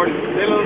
Gordon.